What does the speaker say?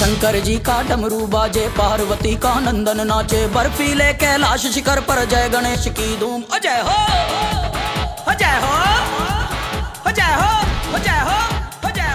शंकर जी का डमरू बाजे, पार्वती का नंदन नाचे। बर्फीले कैलाश शिखर पर जय गणेश की धूम। अजय हो! अजय हो! अजय हो!